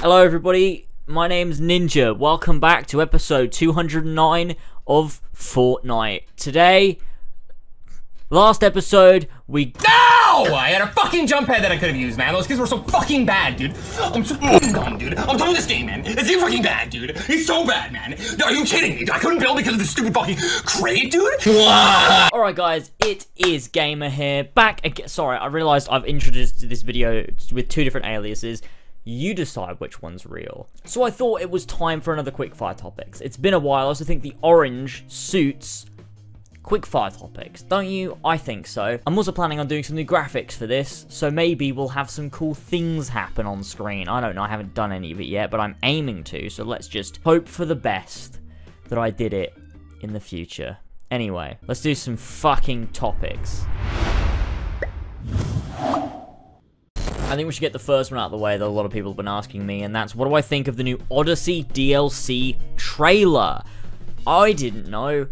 Hello, everybody. My name's Ninja. Welcome back to episode 209 of Fortnite. Today, last episode, we. No! I had a fucking jump pad that I could have used, man. Those kids were so fucking bad, dude. I'm so fucking dumb, dude. I'm done with this game, man. It's so fucking bad, dude. It's so bad, man. Are you kidding me? I couldn't build because of this stupid fucking crate, dude. Alright, guys, it is Gamer here. Back again. Sorry, I realized I've introduced this video with two different aliases. You decide which one's real. So I thought it was time for another quickfire topics. It's been a while. I also think the orange suits quickfire topics, don't you? I think so. I'm also planning on doing some new graphics for this, so maybe we'll have some cool things happen on screen. I don't know, I haven't done any of it yet, but I'm aiming to, so let's just hope for the best that I did it in the future. Anyway, let's do some fucking topics. I think we should get the first one out of the way that a lot of people have been asking me, and that's what do I think of the new Odyssey DLC trailer? I didn't know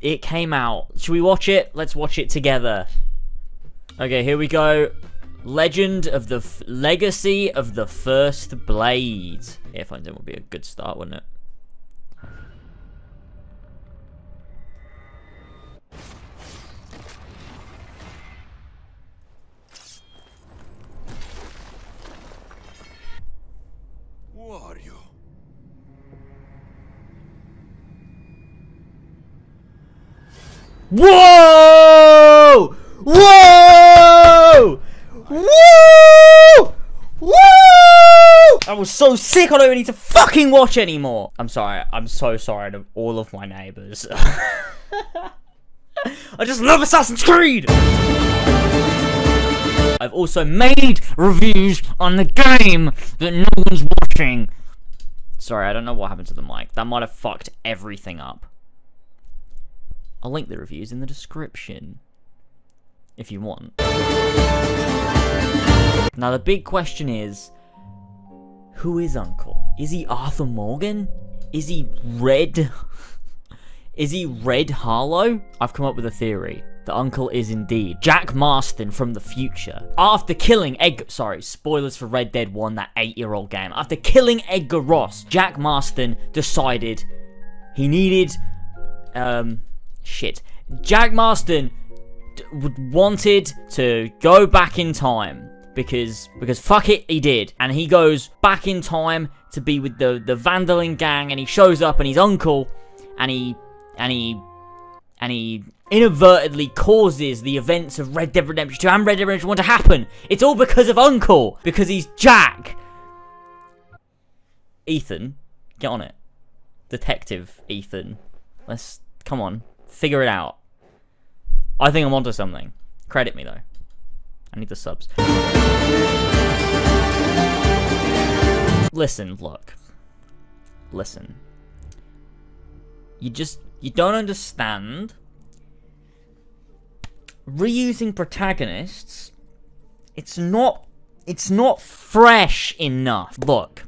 it came out. Should we watch it? Let's watch it together. Okay, here we go. Legend of the Legacy of the First Blade. Earphones in would be a good start, wouldn't it? Whoa! Whoa! Woo! Woo! I was so sick, I don't even need to fucking watch anymore. I'm sorry. I'm so sorry to all of my neighbors. I just love Assassin's Creed! I've also made reviews on the game that no one's watching. Sorry, I don't know what happened to the mic. That might have fucked everything up. I'll link the reviews in the description. If you want. Now the big question is, who is Uncle? Is he Arthur Morgan? Is he Red? is he Red Harlow? I've come up with a theory. The uncle is indeed Jack Marston from the future. After killing Edgar, sorry, spoilers for Red Dead 1, that eight-year-old game. After killing Edgar Ross, Jack Marston decided he needed, um, shit. Jack Marston wanted to go back in time because because fuck it he did and he goes back in time to be with the the Van der Linde gang and he shows up and his uncle and he and he and he inadvertently causes the events of Red Dead Redemption 2 and Red Dead Redemption 1 to happen. It's all because of Uncle. Because he's Jack. Ethan, get on it. Detective Ethan. Let's, come on, figure it out. I think I'm onto something. Credit me, though. I need the subs. Listen, look. Listen. You just, you don't understand. Reusing protagonists, it's not, it's not fresh enough. Look.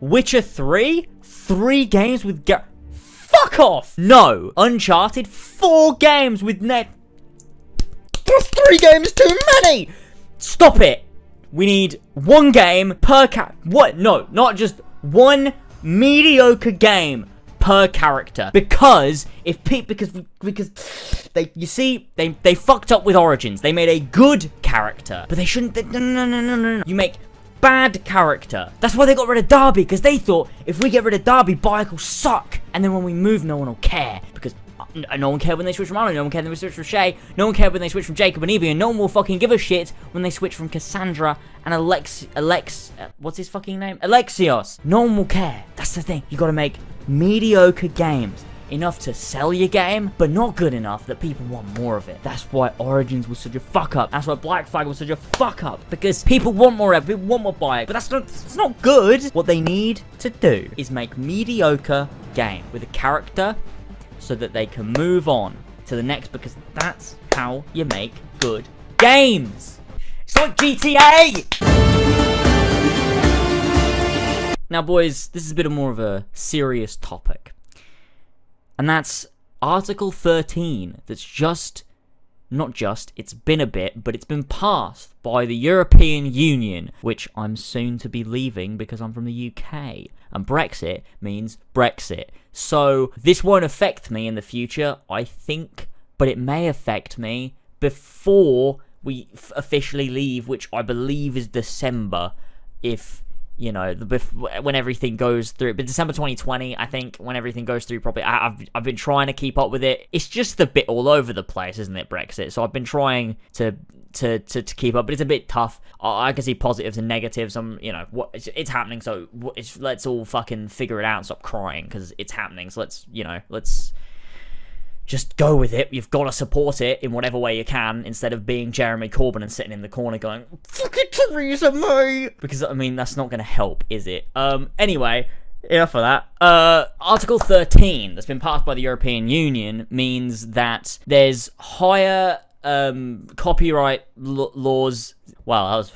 Witcher 3? Three games with Gar- Fuck off! No! Uncharted, four games with Nate. Plus three games too many! Stop it! We need one game per cat. What? No, not just one mediocre game per character. Because if pe because because they you see they they fucked up with Origins. They made a good character, but they shouldn't. They, no, no, no, no, no, no. You make bad character. That's why they got rid of Darby, because they thought if we get rid of Darby, will suck. And then when we move, no one will care. Because uh, no one cared when they switched from Arno, no one cared when they switched from Shay, no one cared when they switched from Jacob and Evie, and no one will fucking give a shit when they switch from Cassandra and Alex... Alex... Uh, what's his fucking name? Alexios. No one will care. That's the thing. You gotta make mediocre games enough to sell your game, but not good enough that people want more of it. That's why Origins was such a fuck up. That's why Black Flag was such a fuck up. Because people want more of it, want more buy it, but that's not, it's not good. What they need to do is make mediocre game with a character so that they can move on to the next because that's how you make good games. It's like GTA! Now boys, this is a bit more of a serious topic and that's Article 13 that's just not just, it's been a bit, but it's been passed by the European Union, which I'm soon to be leaving because I'm from the UK. And Brexit means Brexit. So this won't affect me in the future, I think, but it may affect me before we officially leave, which I believe is December, if you know the when everything goes through. But December 2020, I think, when everything goes through properly. I- I've I've been trying to keep up with it. It's just a bit all over the place, isn't it? Brexit. So I've been trying to. To, to, to keep up, but it's a bit tough. I, I can see positives and negatives. I'm, you know, what it's, it's happening. So it's, let's all fucking figure it out and stop crying because it's happening. So let's, you know, let's just go with it. You've got to support it in whatever way you can instead of being Jeremy Corbyn and sitting in the corner going, fucking Theresa May. Because, I mean, that's not going to help, is it? Um, anyway, enough of that. Uh, Article 13 that's been passed by the European Union means that there's higher um, copyright laws. Well, that was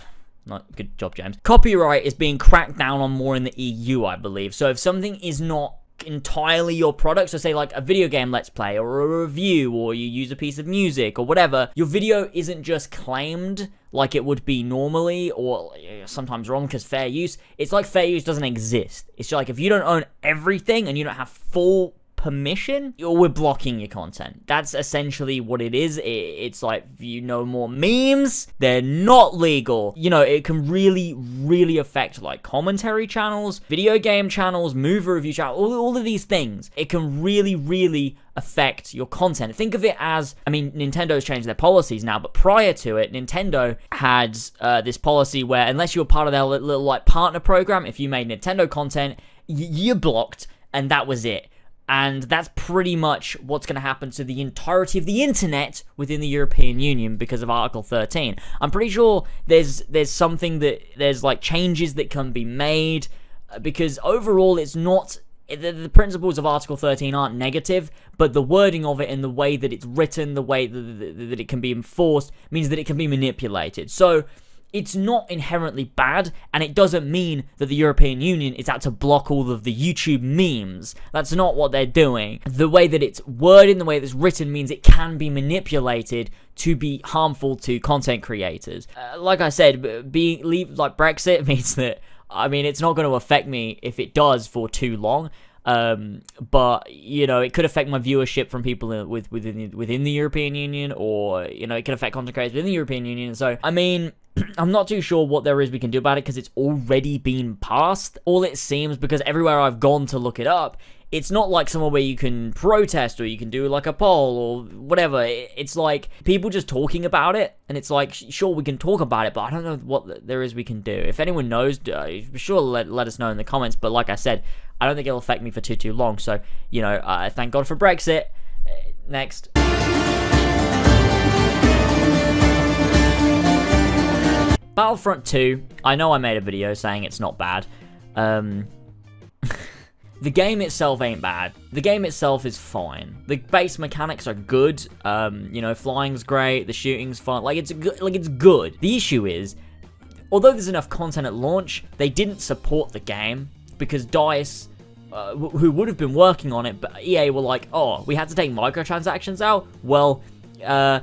not good job, James. Copyright is being cracked down on more in the EU, I believe. So if something is not entirely your product, so say like a video game let's play or a review or you use a piece of music or whatever, your video isn't just claimed like it would be normally or uh, sometimes wrong because fair use. It's like fair use doesn't exist. It's like if you don't own everything and you don't have full permission, we're blocking your content. That's essentially what it is. It's like, you know more memes, they're not legal. You know, it can really, really affect like commentary channels, video game channels, movie review channels, all, all of these things. It can really, really affect your content. Think of it as, I mean, Nintendo's changed their policies now, but prior to it, Nintendo had uh, this policy where unless you were part of their little, little like partner program, if you made Nintendo content, you're blocked, and that was it. And that's pretty much what's going to happen to the entirety of the internet within the European Union because of Article 13. I'm pretty sure there's there's something that there's like changes that can be made uh, because overall it's not the, the principles of Article 13 aren't negative, but the wording of it and the way that it's written, the way that, that, that it can be enforced, means that it can be manipulated. So it's not inherently bad, and it doesn't mean that the European Union is out to block all of the YouTube memes. That's not what they're doing. The way that it's worded, the way that it's written, means it can be manipulated to be harmful to content creators. Uh, like I said, being leave like Brexit means that I mean it's not going to affect me if it does for too long. Um, but you know, it could affect my viewership from people with within within the European Union, or you know, it could affect content creators within the European Union. So, I mean, I'm not too sure what there is we can do about it because it's already been passed. All it seems, because everywhere I've gone to look it up, it's not like somewhere where you can protest or you can do like a poll or whatever. It's like people just talking about it, and it's like, sure, we can talk about it, but I don't know what there is we can do. If anyone knows, uh, sure, let, let us know in the comments. But like I said, I don't think it'll affect me for too, too long. So, you know, uh, thank God for Brexit. Uh, next. Battlefront 2, I know I made a video saying it's not bad. Um, the game itself ain't bad. The game itself is fine. The base mechanics are good. Um, you know, flying's great. The shooting's fun. Like it's good. Like it's good. The issue is, although there's enough content at launch, they didn't support the game because Dice, uh, who would have been working on it, but EA were like, oh, we had to take microtransactions out. Well, uh,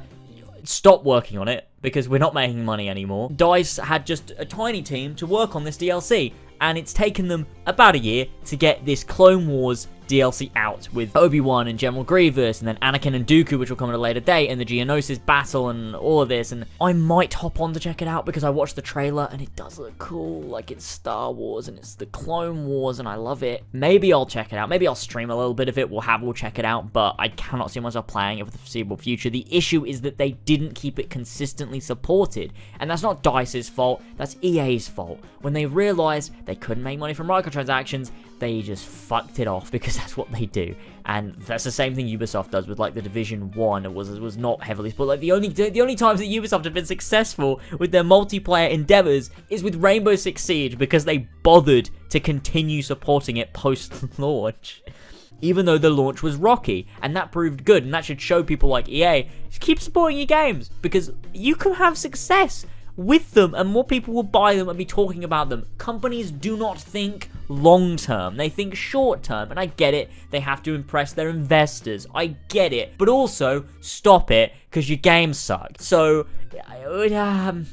stop working on it because we're not making money anymore. DICE had just a tiny team to work on this DLC, and it's taken them about a year to get this Clone Wars DLC out with Obi-Wan and General Grievous, and then Anakin and Dooku, which will come at a later date, and the Geonosis battle, and all of this, and I might hop on to check it out because I watched the trailer, and it does look cool, like it's Star Wars, and it's the Clone Wars, and I love it. Maybe I'll check it out, maybe I'll stream a little bit of it, we'll have, we'll check it out, but I cannot see myself playing it for the foreseeable future. The issue is that they didn't keep it consistently supported, and that's not DICE's fault, that's EA's fault. When they realized they couldn't make money from microtransactions, they just fucked it off because that's what they do. And that's the same thing Ubisoft does with like the Division 1. It was was not heavily but like the only the only times that Ubisoft have been successful with their multiplayer endeavors is with Rainbow Six Siege because they bothered to continue supporting it post launch. Even though the launch was rocky, and that proved good, and that should show people like EA, keep supporting your games because you can have success with them and more people will buy them and be talking about them. Companies do not think long term. They think short term. And I get it. They have to impress their investors. I get it. But also, stop it because your game sucked. So, I would, um,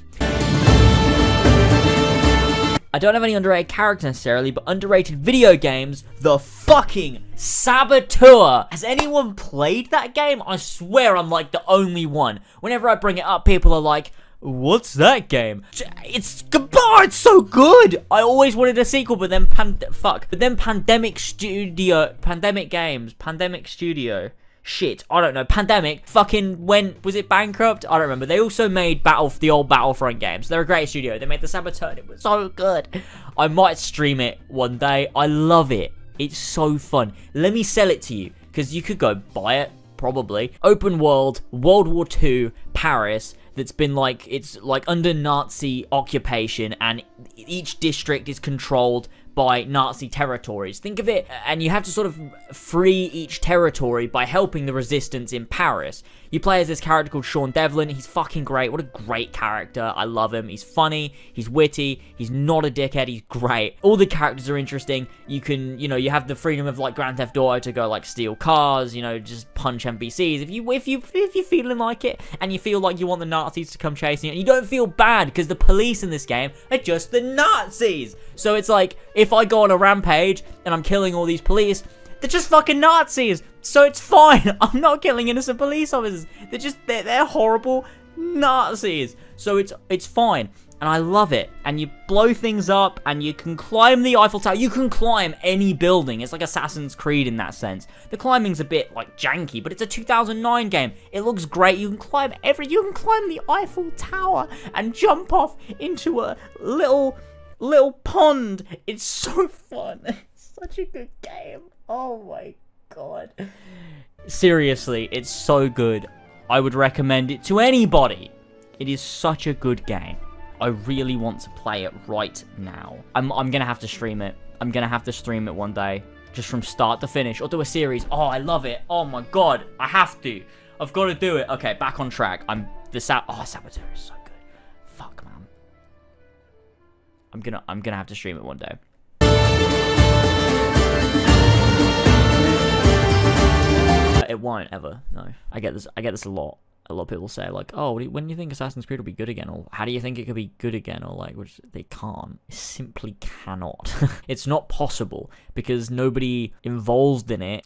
I don't have any underrated character necessarily, but underrated video games, the fucking Saboteur. Has anyone played that game? I swear I'm like the only one. Whenever I bring it up, people are like, What's that game? It's oh, it's so good. I always wanted a sequel, but then pan fuck. But then Pandemic Studio, Pandemic Games, Pandemic Studio shit, I don't know, Pandemic fucking went, was it bankrupt? I don't remember. They also made Battle, the old Battlefront games. They're a great studio. They made the Saboteur. It was so good. I might stream it one day. I love it. It's so fun. Let me sell it to you because you could go buy it probably. Open world, World War II, Paris, that's been like, it's like under Nazi occupation and each district is controlled by Nazi territories. Think of it, and you have to sort of free each territory by helping the resistance in Paris. You play as this character called Sean Devlin. He's fucking great. What a great character. I love him. He's funny. He's witty. He's not a dickhead. He's great. All the characters are interesting. You can, you know, you have the freedom of like Grand Theft Auto to go like steal cars, you know, just punch NPCs. If you if you if you're feeling like it and you feel like you want the Nazis to come chasing you, and you don't feel bad because the police in this game are just the Nazis. So it's like if I go on a rampage and I'm killing all these police, they're just fucking Nazis. So it's fine. I'm not killing innocent police officers. They're just they're, they're horrible Nazis. So it's it's fine. And I love it. And you blow things up and you can climb the Eiffel Tower. You can climb any building. It's like Assassin's Creed in that sense. The climbing's a bit like janky, but it's a 2009 game. It looks great. You can climb every you can climb the Eiffel Tower and jump off into a little little pond. It's so fun. It's such a good game. Oh my god. Seriously, it's so good. I would recommend it to anybody. It is such a good game. I really want to play it right now. I'm, I'm gonna have to stream it. I'm gonna have to stream it one day. Just from start to finish. Or do a series. Oh, I love it. Oh my god. I have to. I've got to do it. Okay, back on track. I'm the sa Oh, Saboteur is so I'm gonna I'm gonna have to stream it one day. Uh, it won't ever. No, I get this. I get this a lot. A lot of people say like, "Oh, when do you think Assassin's Creed will be good again?" Or "How do you think it could be good again?" Or like, which they can't. It simply cannot. it's not possible because nobody involved in it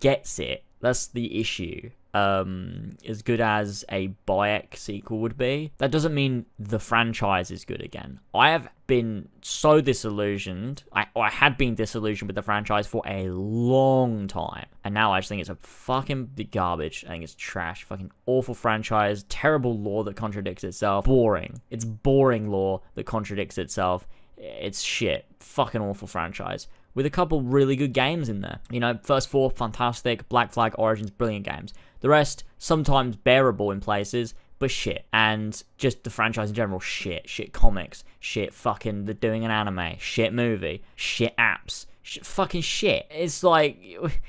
gets it. That's the issue um, as good as a Bayek sequel would be, that doesn't mean the franchise is good again. I have been so disillusioned. I, I had been disillusioned with the franchise for a long time. And now I just think it's a fucking garbage. I think it's trash. Fucking awful franchise. Terrible lore that contradicts itself. Boring. It's boring lore that contradicts itself. It's shit. Fucking awful franchise with a couple really good games in there. You know, first four, fantastic. Black Flag Origins, brilliant games. The rest, sometimes bearable in places, but shit. And just the franchise in general, shit. Shit comics, shit fucking the doing an anime, shit movie, shit apps, shit, fucking shit. It's like,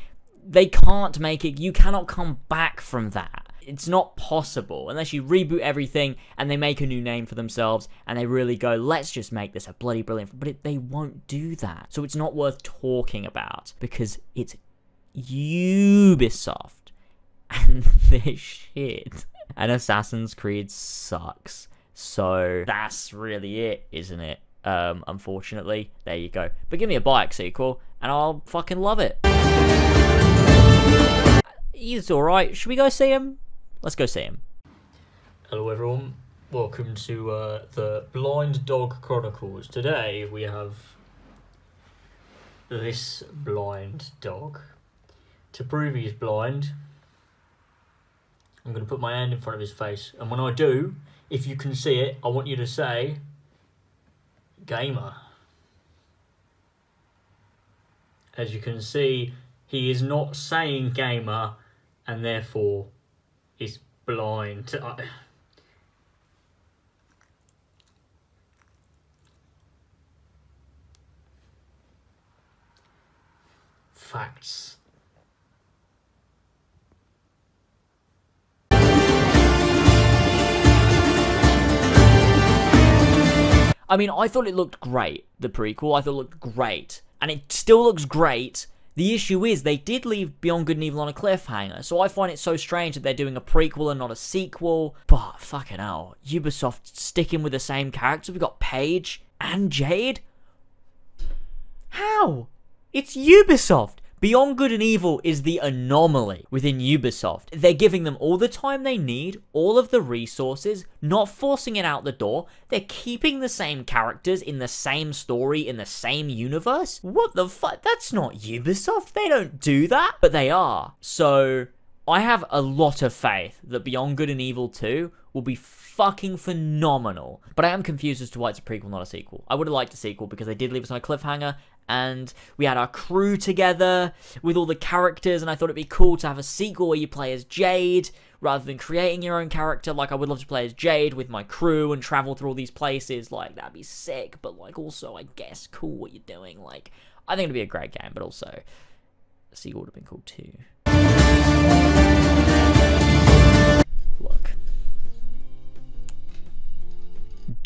they can't make it, you cannot come back from that it's not possible unless you reboot everything and they make a new name for themselves and they really go, let's just make this a bloody brilliant. But it, they won't do that. So it's not worth talking about because it's Ubisoft and this shit. And Assassin's Creed sucks. So that's really it, isn't it? Um, unfortunately, there you go. But give me a Bayek sequel, and I'll fucking love it. He's alright. Should we go see him? Let's go see him. Hello, everyone. Welcome to uh, the Blind Dog Chronicles. Today we have this blind dog. To prove he's blind, I'm going to put my hand in front of his face. And when I do, if you can see it, I want you to say, Gamer. As you can see, he is not saying gamer, and therefore is blind. I... Uh, Facts. I mean, I thought it looked great, the prequel. I thought it looked great. and it still looks great. The issue is they did leave Beyond Good and Evil on a cliffhanger, so I find it so strange that they're doing a prequel and not a sequel. But fucking hell, Ubisoft sticking with the same characters. We've got Pey'j and Jade. How? It's Ubisoft. Beyond Good and Evil is the anomaly within Ubisoft. They're giving them all the time they need, all of the resources, not forcing it out the door. They're keeping the same characters in the same story in the same universe. What the fuck? That's not Ubisoft. They don't do that, but they are. So I have a lot of faith that Beyond Good and Evil 2 will be fucking phenomenal. But I am confused as to why it's a prequel, not a sequel. I would have liked a sequel because they did leave us on a cliffhanger and we had our crew together with all the characters and I thought it'd be cool to have a sequel where you play as Jade rather than creating your own character. Like I would love to play as Jade with my crew and travel through all these places. Like that'd be sick but like also I guess cool what you're doing. Like I think it'd be a great game but also a sequel would have been cool too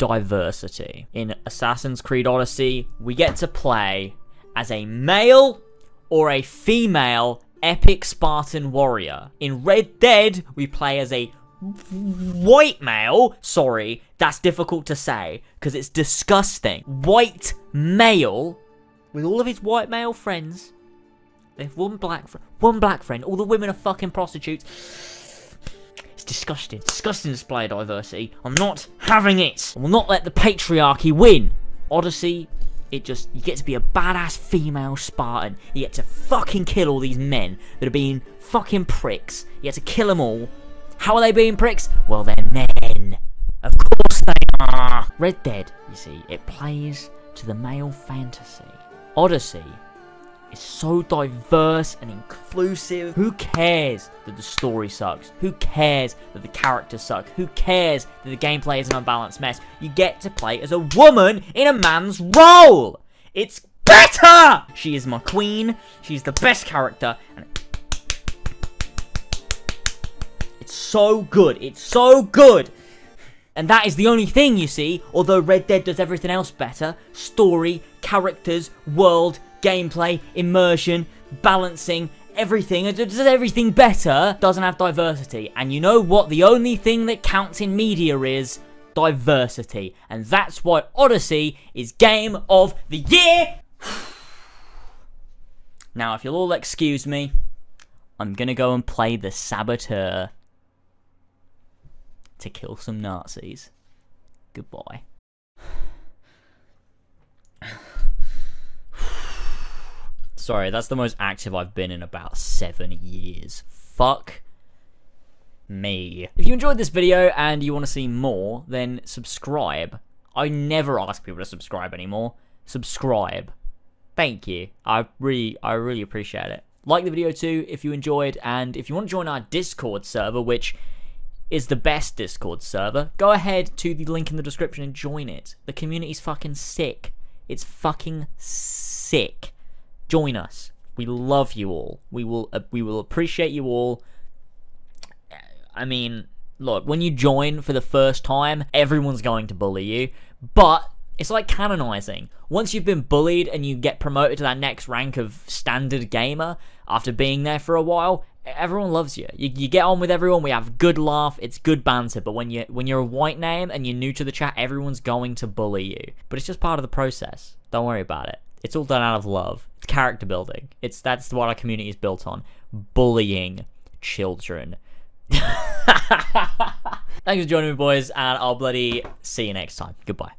diversity. In Assassin's Creed Odyssey, we get to play as a male or a female epic Spartan warrior. In Red Dead, we play as a white male. Sorry, that's difficult to say because it's disgusting. White male with all of his white male friends. They have one black friend. One black friend. All the women are fucking prostitutes. It's disgusting. Disgusting display of diversity. I'm not having it. I will not let the patriarchy win. Odyssey, it just, you get to be a badass female Spartan. You get to fucking kill all these men that are being fucking pricks. You get to kill them all. How are they being pricks? Well, they're men. Of course they are. Red Dead, you see, it plays to the male fantasy. Odyssey is so diverse and inclusive. Who cares that the story sucks? Who cares that the characters suck? Who cares that the gameplay is an unbalanced mess? You get to play as a woman in a man's role! It's better! She is my queen, she's the best character, and it's so good, it's so good! And that is the only thing, you see, although Red Dead does everything else better. Story, characters, world, gameplay, immersion, balancing, everything, does everything better, doesn't have diversity. And you know what? The only thing that counts in media is diversity. And that's why Odyssey is Game of the Year! now, if you'll all excuse me, I'm gonna go and play the Saboteur to kill some Nazis. Goodbye. Sorry, that's the most active I've been in about seven years. Fuck me. If you enjoyed this video and you want to see more, then subscribe. I never ask people to subscribe anymore. Subscribe. Thank you. I really, I really appreciate it. Like the video too if you enjoyed, and if you want to join our Discord server, which is the best Discord server, go ahead to the link in the description and join it. The community's fucking sick. It's fucking sick. Join us. We love you all. We will uh, we will appreciate you all. I mean, look, when you join for the first time, everyone's going to bully you, but it's like canonizing. Once you've been bullied and you get promoted to that next rank of standard gamer after being there for a while, everyone loves you. you. You get on with everyone. We have good laugh. It's good banter. But when you when you're a white name and you're new to the chat, everyone's going to bully you. But it's just part of the process. Don't worry about it. It's all done out of love. It's character building. It's that's what our community is built on. Bullying children. Thanks for joining me, boys, and I'll bloody see you next time. Goodbye.